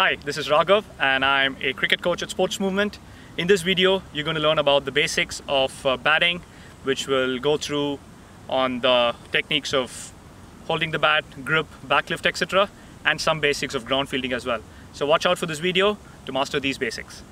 Hi, this is Raghav and I'm a cricket coach at Sports Movement. In this video, you're going to learn about the basics of uh, batting, which will go through on the techniques of holding the bat, grip, backlift, etc. and some basics of ground fielding as well. So watch out for this video to master these basics.